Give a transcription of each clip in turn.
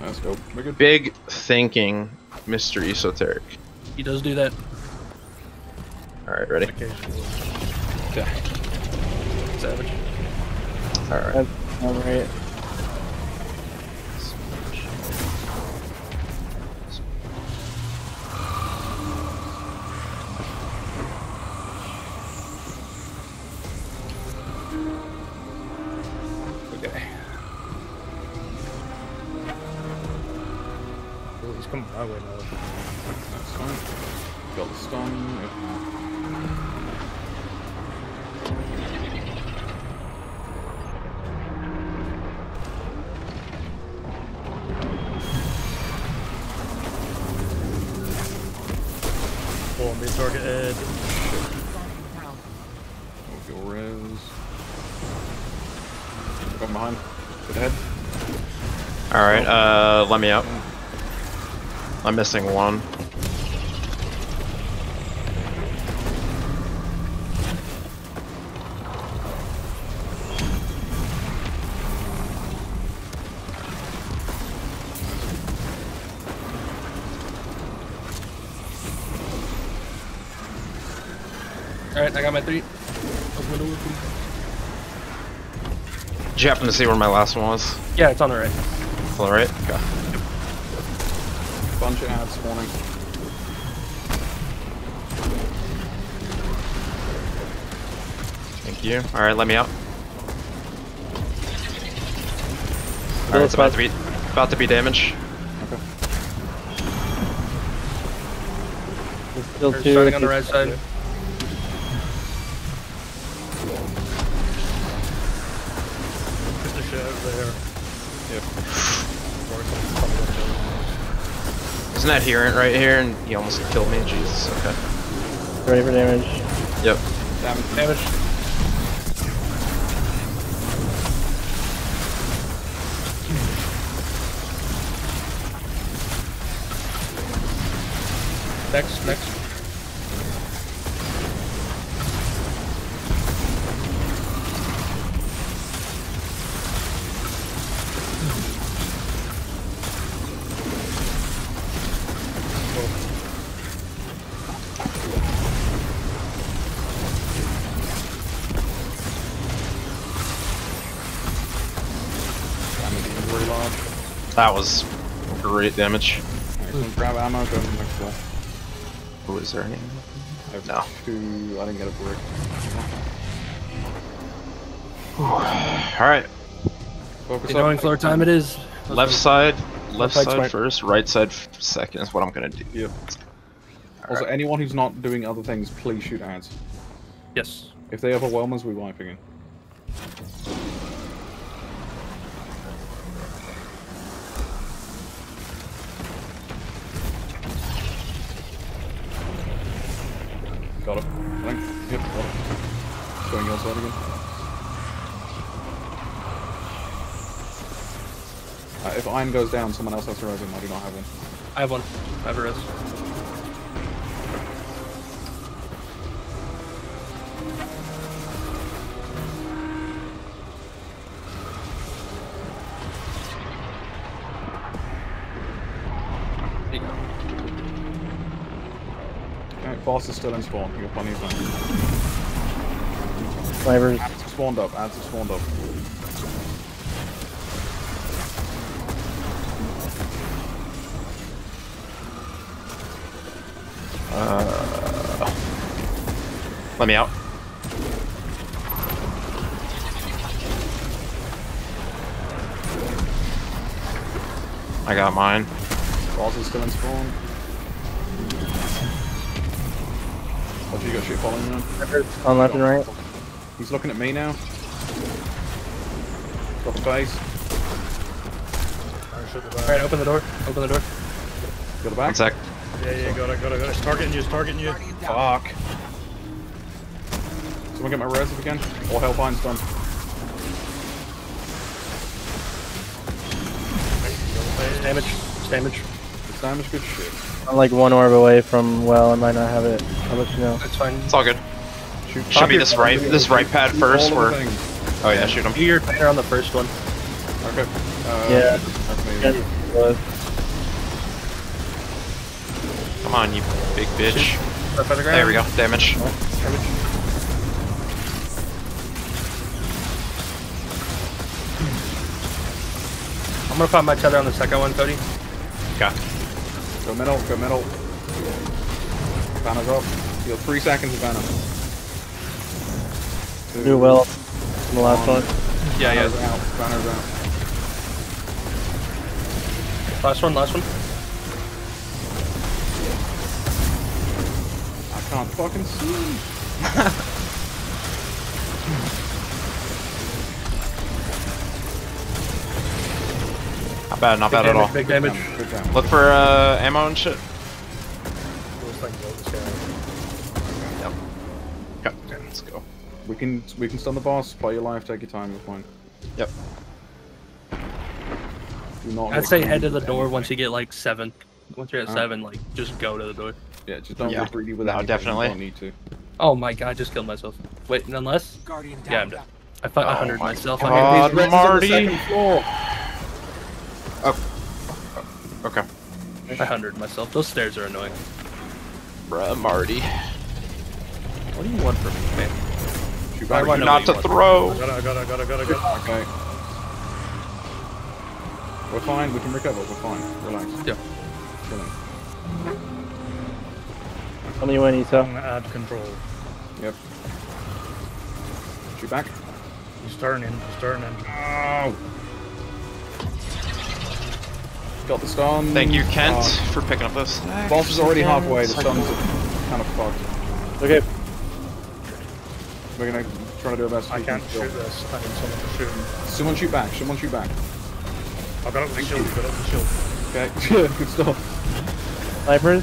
Let's go. We're good. Big thinking, Mr. Esoteric. He does do that. Alright, ready? Occasionally. Okay. Savage. Alright. Alright. Pull me targeted. Move your res. Got behind. Good head. Alright, uh, let me out. I'm missing one. My three. Open the door, please. Did you happen to see where my last one was? Yeah, it's on the right. Alright, okay. Bunch of ads spawning. Thank you. Alright, let me out. Alright, it's about to be about to be damage. Okay. There's still two. starting on the right side. Isn't that Herent right here? And he almost killed me. Jesus. Okay. Ready for damage. Yep. Damage. Damage. Next, next. That was great damage. Excellent. Grab ammo, go to the next door. Who is there any? I have No. two. I didn't get a brick. Alright. Focus You know up. floor time it is. Left side, left side's side fine. first, right side second is what I'm gonna do. Yep. Also, Alright. anyone who's not doing other things, please shoot ads. Yes. If they overwhelm us, we wiping it. Side again. Uh, if iron goes down, someone else has to res him. I do not have one. I have one. I have a res. There you go. Okay, boss is still in spawn. You got plenty of time. Snipers. Ads have spawned up. Ads have spawned up. Uh, let me out. I got mine. Boss is still in spawn. What you got shit following you? On left and right. He's looking at me now. Got the base. Alright, open the door. Open the door. Got the back. One sec. Yeah, yeah, got it, got it, got it. It's targeting you, it's targeting you. Fuck. Someone get my res if again. All Hellbine's done. It's damage. It's damage. It's damage, good shit. I'm like one orb away from well. I might not have it. I'll let you know. That's fine. It's all good. Shoot. Should be this right, this right pad first. all of Where? Oh yeah, shoot him. Do your banner on the first one. Okay. Uh, Yeah. That's me. Get close. Come on, you big bitch. Up the. There we go. Damage. Damage. I'm gonna find my tether on the second one, Cody. Okay. Go middle, go middle. Banner's up. You have three seconds of banner. Two, Do well in the last one. one. Yeah, yeah. out. Banner's out. Last one, last one. I can't fucking see. Not bad, not Big bad at all. Big damage. Good damage. Look for uh, ammo and shit. Yep. Okay, let's go. We can we can stun the boss. Play your life. Take your time. We're fine. Yep. Do not I'd say head to the door anything. once you get like seven. Once you're at Alright. seven, like just go to the door. Yeah, just don't Yeah. get greedy with No, anything. definitely. You don't need to. Oh my god, I just killed myself. Wait, unless? Guardian down. Yeah, I'm done. I fought Oh 100 my myself. God. I mean, God, His res is Marty. second floor. Oh. Okay. I 100 myself. Those stairs are annoying. Bruh, Marty. What do you want from me, man? Shoot I back. want- Not to you throw. I got it, I got it, I got it, I got it, I got it. Okay. We're fine. We can recover. We're fine. Relax. Yeah. Chilling. Tell me when, I'm gonna add control. Yep. Shoot back. He's turning, he's turning. Oh. Got the stun. Thank you, Kent, Uh, for picking up this. boss is already halfway. The stun's kind of fucked. Okay. We're gonna try to do our best. I can can't shoot this. I need someone to shoot him. Someone shoot back. Someone shoot back. I got up the shield, got up the shield. Okay. Good stuff. Snipers?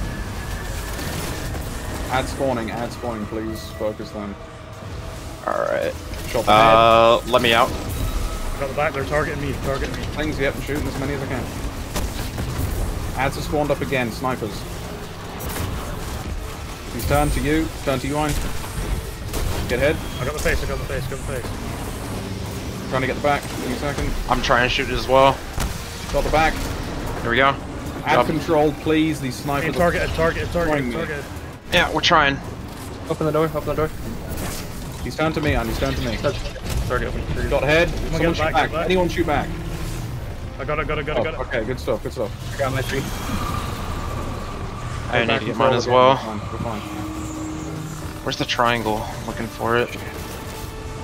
Add spawning. Add spawning, please. Focus them. Alright. Shot the Uh, let me out. I got the back, they're targeting me, targeting me. head. Things. Yep. I'm shooting as many as I can. Ads are spawned up again. Snipers. He's turned to you. Turn to you, Ein. Get ahead. I got the face, I got the face, got the face. Trying to get the back. Give me a second. I'm trying to shoot it as well. Got the back. Here we go. Add Yup. control, please. These Hey, snipers. are- targeted, targeted, targeted, Fine, targeted. Yeah, we're trying. Open the door, open the door. He's turned to me, and he's turned to me. That's it's already open. Got head. on, Someone get shoot back, back. get back. Anyone shoot back. I got it, got it, got Oh, it, got it. Oh, okay, good stuff. Good stuff. I got my three. I need back to get mine as well. We're fine. We're fine. Where's the triangle? Looking for it.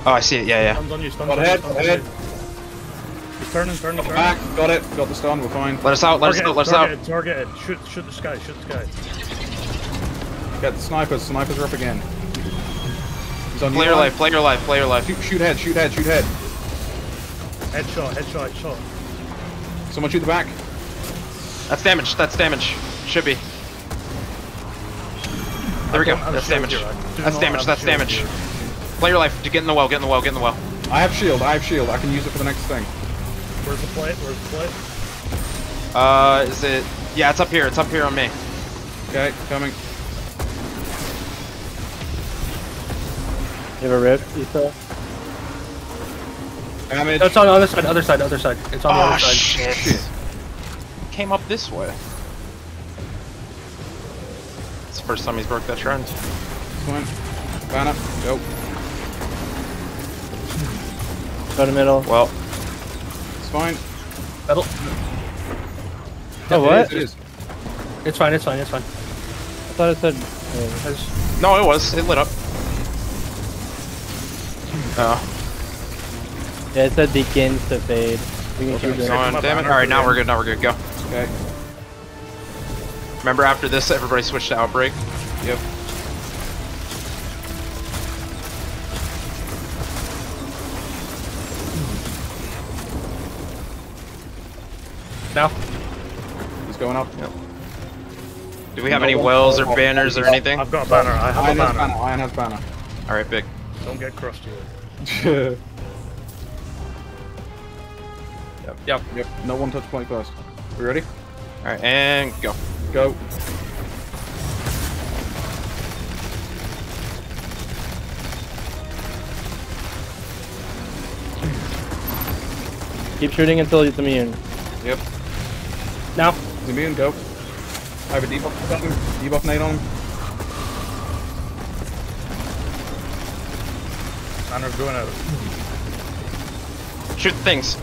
Oh, I see it. Yeah, yeah. Stuns on you, stuns Got on you, head, stuns got head. you. He's turning, turning, the turning. back. Got it. Got the stun. We're fine. Let us out. Let us out. Let us out. targeted, targeted. Shoot, shoot the sky, shoot the sky. Get the snipers. Snipers are up again. He's on Play you, your Ein. life. Play your life. Play your life. Shoot, shoot head. Shoot head. Shoot head. Headshot, headshot, headshot. Someone shoot the back. That's damage. That's damage. Should be. There we go. don't have a That's shield damage. here, I do That's damage. That's shield damage. here. Play your life. Get in the well. Get in the well. Get in the well. I have shield. I have shield. I can use it for the next thing. Where's the plate? Where's the plate? Uh, is it? Yeah, it's up here. It's up here on me. Okay, coming. You have a rip, Issa? Damage. No, it's on the other side, other side, other side. It's on the Oh other side. shit. Shit. Came up this way. It's the first time he's broke that trend. Fine. Banner. Go. Go to middle. Well, It's fine. Metal. Oh, It what? is, it is. It's fine, it's fine, it's fine. I thought it said. I just- no, it was. It lit up. Oh, Yeah, it said begins to fade. We can Okay, shoot it. so on, damn it. Alright, now we're good. Now we're good. Go. Okay. Remember, after this, everybody switched to Outbreak. Yep. Now? He's going up. Yep. Do we have any wells or banners or anything? I've got a banner, I have Iron a banner. banner. Iron has banner. Alright, big. Don't get crushed here. yep. Yep. Yep. No one touch point first. We ready? Alright, and go. Go. Keep shooting until it's immune. Yep. Now. He's immune, go. I have a debuff on him. Debuff nade on him. Manor's going out. Shoot things.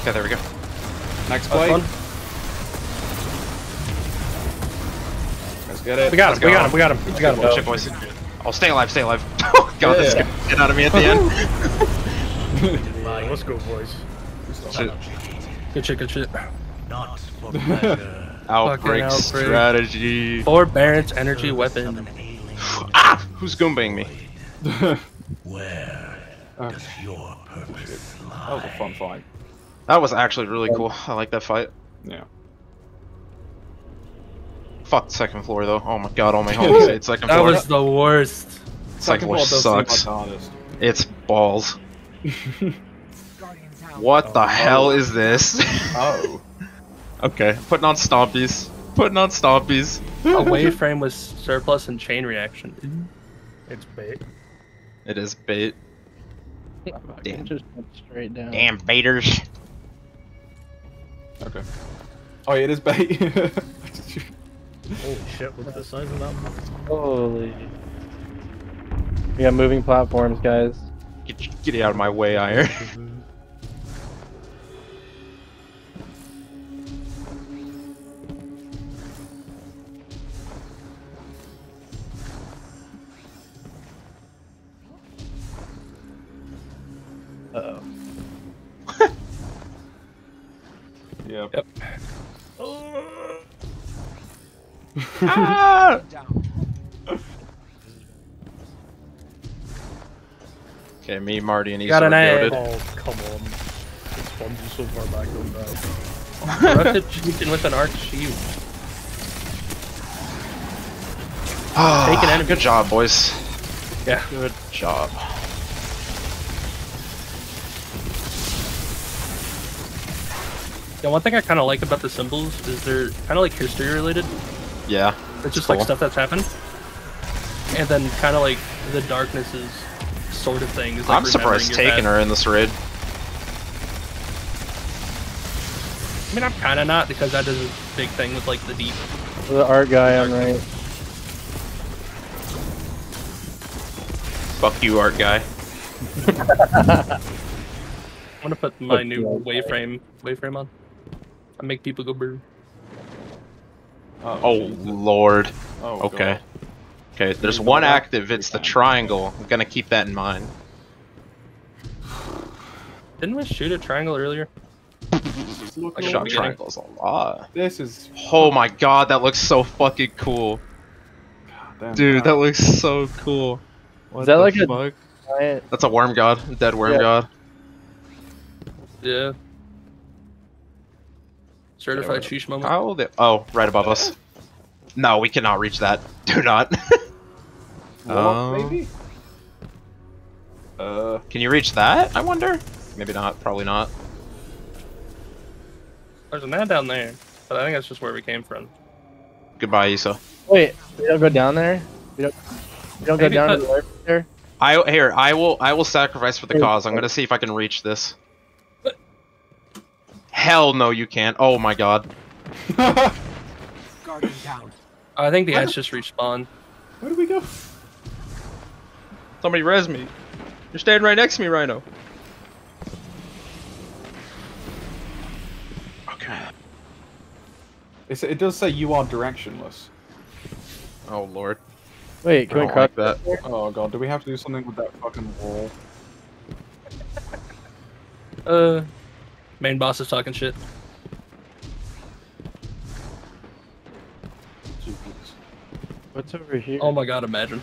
Okay, there we go. Next That was play. Let's get it. We got Let's him. We got him. We got him. We got him. Oh, shit, boys. Oh, stay alive, stay alive. God, this Yeah. guy get out of me at the end. Let's go, boys. Shit. Good shit. Good shit. Not for pleasure. Outbreak outbreak. strategy. Forbearance energy weapon. An alien Ah! Who's goombang me? Where does your purpose lie? That was a fun fight. That was actually really cool. I like that fight. Yeah. Fuck second floor though. Oh my god, all my homies hate second That floor. was the worst. second floor ball does seem like sucks. It's balls. What the oh. hell is this? Oh. okay, putting on stompies. Putting on stompies. A wave frame was surplus and chain reaction. It's bait. It is bait. It oh, Damn. just went straight down. Damn baiters. Okay. Oh, yeah, it is bait. Holy shit, look at the size of that one. Holy. We got moving platforms, guys. Get, get out of my way, Iron. Ah! Okay, me, Marty, and Issa Got an are egg. goated. Oh, come on. It's fun so far back, don't die. Corrupted chieftain with an arc shield. Ah, Take an enemy. Good job, boys. Yeah. Good job. Yeah, one thing I kind of like about the symbols is they're kind of like history related. Yeah. It's just Cool. like stuff that's happened. And then kind of like the darknesses sort of thing. Is, like, I'm surprised taking her in this raid. I mean, I'm kind of not because that is a big thing with like the deep. The art guy on right. Fuck you, art guy. I'm gonna put my Fuck new you, waveframe waveframe on. I make people go brr. Oh, oh, Jesus. lord. Oh, Okay. God. Okay, there's you one go back, active, it's the triangle. I'm gonna keep that in mind. Didn't we shoot a triangle earlier? I shot triangles a lot. This is. Oh my god, that looks so fucking cool. Damn, Dude, that looks so cool. What Is that the like fuck? Giant. That's a worm god, dead worm Yeah. god. Yeah. Certified sheesh moment. How old? Oh, right above us. No, we cannot reach that. Do not. What, Um, maybe? Uh, Can you reach that? I wonder. Maybe not. Probably not. There's a man down there, but I think that's just where we came from. Goodbye, Issa. Wait, we don't go down there? We don't, we don't go down to the left there? I here. I will. I will sacrifice for the cause. I'm gonna see if I can reach this. Hell no, you can't. Oh my god. Guardian down. I think the ants just respawned. where do we go? Somebody res me. You're standing right next to me, Rhino. Okay. It's, it does say you are directionless. Oh lord. Wait, I can we don't like that. Oh god, do we have to do something with that fucking wall? Uh, main boss is talking shit. What's over here? Oh my god, imagine.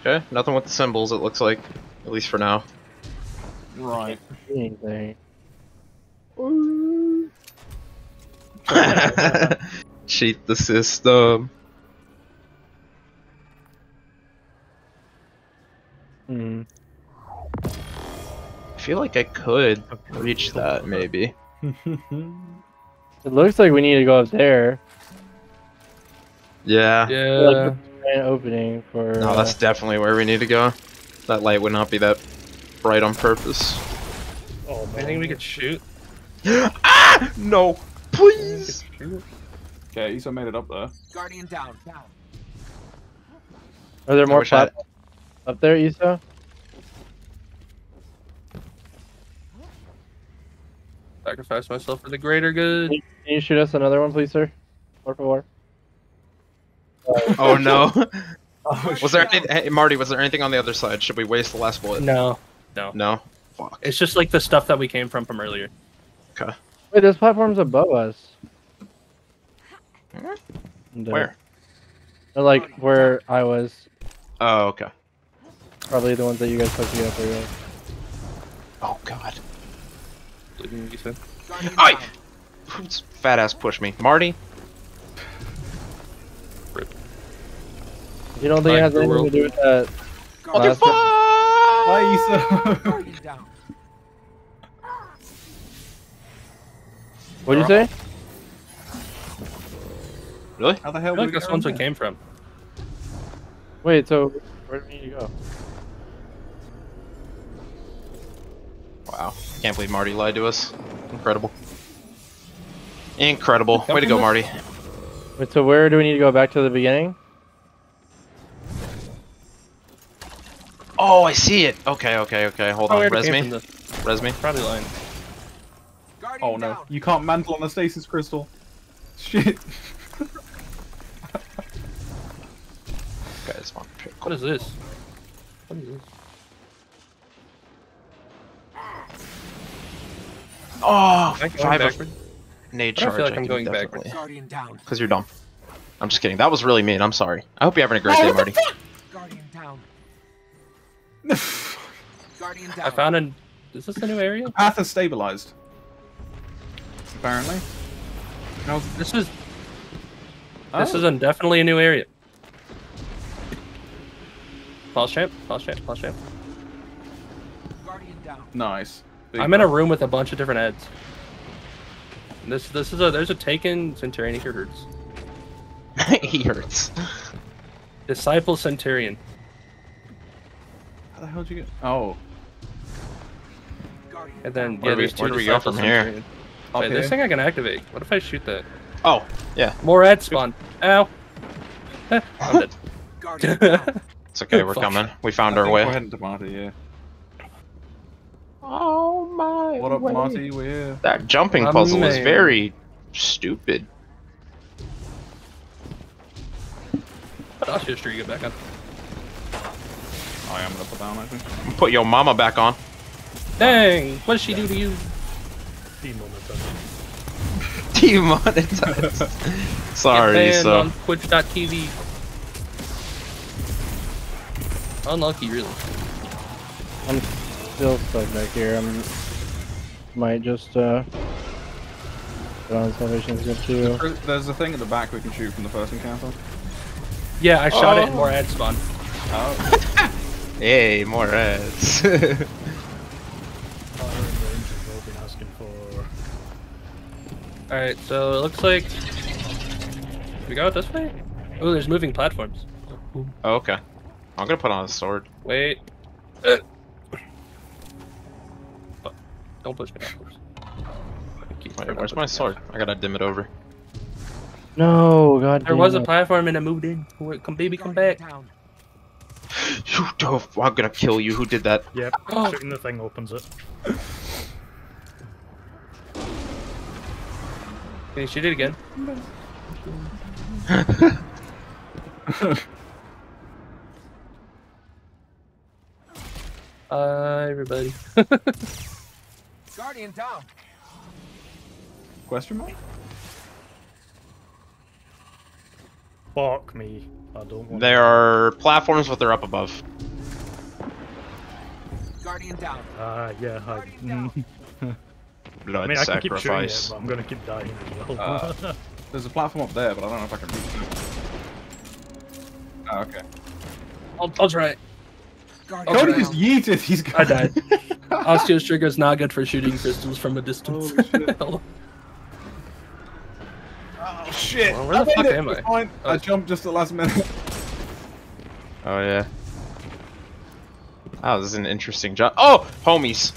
Okay. Nothing with the symbols. It looks like, at least for now. Right. Anything. Cheat the system. Hmm. I feel like I could reach that, maybe. It looks like we need to go up there. Yeah. Yeah. Like, Giant opening for. No, uh, that's definitely where we need to go. That light would not be that bright on purpose. Oh, no. Anything we could shoot? ah! No! Please! Okay, Isa made it up there. Guardian down. Down. Are there I more wish I up there, Isa? Sacrifice myself for the greater good. Can you shoot us another one, please, sir? Por favor. Oh no. Oh, was there any, hey, Marty, was there anything on the other side? Should we waste the last bullet? No, no. No? Fuck. It's just like the stuff that we came from from earlier. Okay. Wait, there's platforms above us. And, uh, Where? They're like where I was. Oh, okay. Probably the ones that you guys took me up earlier. Oh god. Believe me, Ethan. Guardian Aye! down. Who's fat ass push me? Marty? You don't think it has Like the anything to do with that? Guardian, Last one? Bye, Isa. Guardian down. What'd you say? Really? How the I hell feel did like we that's get ones we around came from. Wait, so where do we need to go? Wow. Can't believe Marty lied to us. Incredible. Incredible. Way to go, Marty. Wait, so where do we need to go? Back to the beginning? Oh, I see it. Okay, okay, okay. Hold Oh, on. we already Res me. Res me. Probably lying. Oh no, you can't mantle on the stasis crystal. Shit. Guys, one. What is this? What is this? Oh, I going five of backward? nade I feel charge. like I I'm going definitely. backwards. Guardian down. Because you're dumb. I'm just kidding. That was really mean. I'm sorry. I hope you're having a great day, Marty. Guardian down. Guardian down. I found an. Is this a new area? Path has stabilized. Apparently. No. This is. Oh. This is oh. definitely a new area. Pulse champ, pulse champ, pulse champ. Guardian down. Nice. Big I'm in a room with a bunch of different heads. This this is a there's a Taken Centurion here hurts. he hurts. Disciple Centurion. How the hell did you get? Oh, And then Where yeah, do we- there's two where do we go Disciple from here? Centurion. up Wait, here. this thing I can activate. What if I shoot that? Oh, yeah. More ads spawn. Ow. Eh, I'm dead. It's okay. We're Fuck. coming. We I found think our We're way. heading to Marty, yeah. Oh my. What up, way. Marty? We're here. That jumping I'm puzzle is very stupid. I'll shoot sure you get back on. I am gonna put down, I think. Put your mama back on. Dang! What did she do to you? Demonetized. Demonetized. Get Sorry, banned so. on Twitch.tv. Unlucky, really. I'm still stuck back here. I'm might just uh put on salvation's good too. There's a thing at the back we can shoot from the first encounter. Yeah, I shot it Oh. and more ads spawn. Oh. Hey, more ads. Fire and range have all been asking for. Alright, so it looks like we go out this way? Oh, there's moving platforms. oh, okay. I'm gonna put on a sword. Wait. Don't push me backwards. Wait, where's my sword? I gotta dim it over. No, god There damn was a platform and it moved in. Come, baby, come back. Guardian down. You dove. I'm gonna kill you. Who did that? Yep, Oh. shooting the thing opens it. Can you shoot it again? Hi, everybody. Guardian down. Question mark? Fuck me. I don't want There are platforms, but they're up above. Guardian down. Ah, yeah, I, Blood I mean, I can keep shooting it, sacrifice. but I'm gonna keep dying as well. Uh, There's a platform up there, but I don't know if I can reach it. Oh, okay. I'll, I'll try it. Guardian Okay. Cody down. just yeeted. He's I died. Osteo Striga is not good for shooting crystals from a distance. Oh, Oh shit! Well, where the I fuck am I? It's fine. Oh, I it's- jumped just at the last minute. Oh yeah. Oh, this is an interesting job. Oh, homies.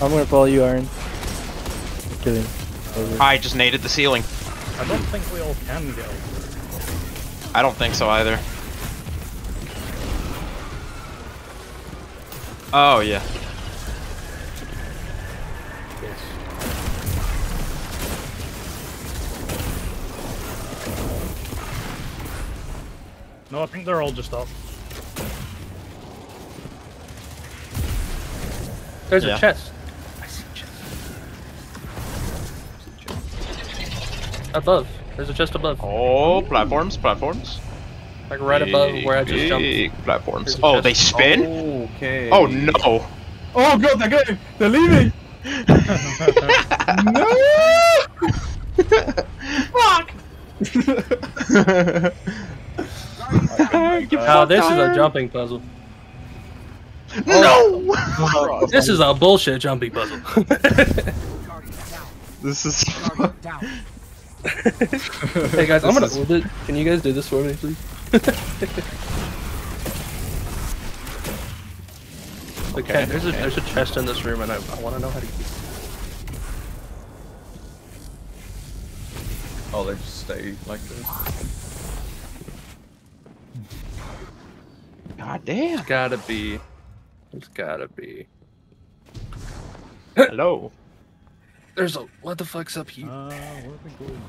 I'm gonna follow you, Aaron. Kidding. Over. I just naded the ceiling. I don't think we all can get over I don't think so either. Oh yeah. this. No, I think they're all just up. There's Yeah. a chest. I see a chest. Above. There's a chest above. Oh, platforms, platforms. Like right above where I Big, just jumped. big platforms. There's a Oh, they chest. spin? Okay. Oh no. Oh god, they're going! They're leaving! no! Fuck. Now this is a jumping puzzle. no. Oh. This is a bullshit jumping puzzle. This is. Guardian down. hey guys, I'm gonna. This will do- Can you guys do this for me, please? okay, there's a there's a chest in this room, and I, I want to know how to use. it. Oh, they just stay like this. God damn. It's gotta be. It's gotta be. Hello. There's a. What the fuck's up here? Uh, where are we going?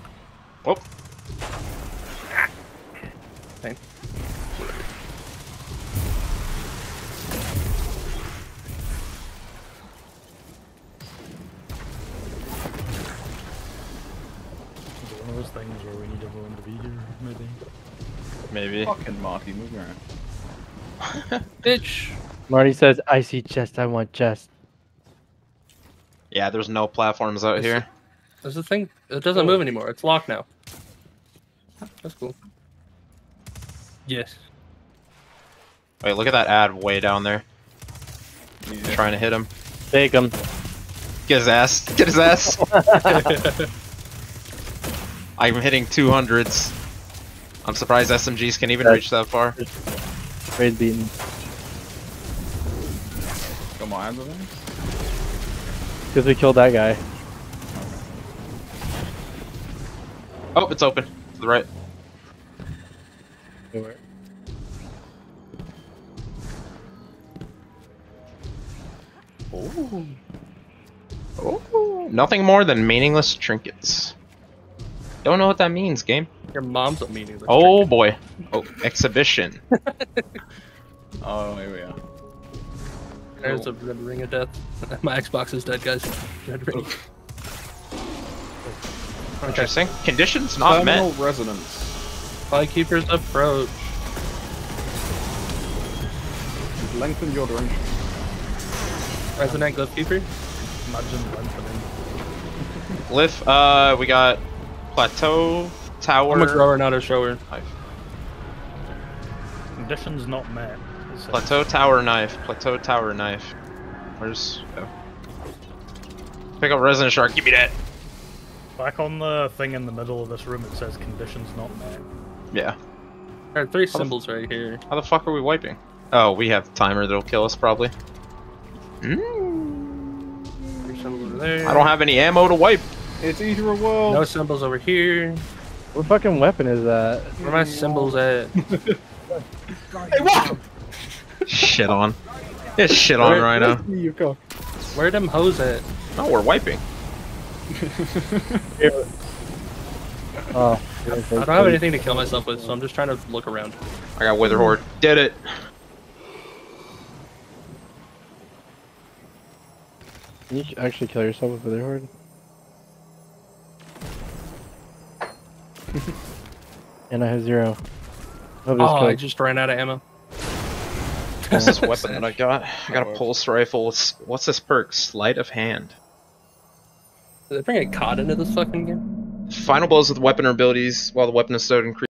Oh. Fine. Is one of those things where we need everyone to be here, maybe? Maybe. Fucking Marty, move around. Bitch. Marty says, "I see chest. I want chest." Yeah, there's no platforms out here. There's a thing. It doesn't oh. move anymore. It's locked now. That's cool. Yes. Wait, look at that ad way down there. Yeah. Trying to hit him. Take him. Get his ass. Get his ass. I'm hitting 200s. I'm surprised SMGs can even That- reach that far. Raid beaten. Got my hands on him. Because we killed that guy. Oh, it's open. To the right. Oh. Oh. Nothing more than meaningless trinkets. Don't know what that means, game. Your mom's a meaning. Oh boy. Oh, exhibition. Oh, here we are. There's a red ring of death. My Xbox is dead, guys. Red ring. Interesting. Conditions not Terminal met. resonance. Bykeeper's approach. You've lengthened your range. Resonant Glyph Keeper. Imagine lengthening. Glyph, uh, we got plateau, tower. I'm a grower, not a shower. knife. Conditions not met. It says. Plateau, tower, knife. Plateau, tower, knife. Where's. Oh. Pick up resonant shark. Give me that. Back on the thing in the middle of this room, it says conditions not met. Yeah. There are three symbols right here. How the fuck are we wiping? Oh, we have timer that'll kill us probably. Mm. Three symbols over there. I don't have any ammo to wipe. It's Ether World! No symbols over here. What fucking weapon is that? Where are my symbols at? Guardian down. Shit on. It's shit on right now. You go. Where them hoes at? No, we're wiping. Oh. I don't have anything to kill myself with, so I'm just trying to look around. I got Witherhoard. Did it. Can you actually kill yourself with Witherhoard? and I have zero. Hope Oh, I just ran out of ammo. What's this weapon that I got? I got a pulse rifle. What's, what's this perk? Sleight of hand. Did they bring a COD into this fucking game? Final blows with weapon or abilities while the weapon is stowed increase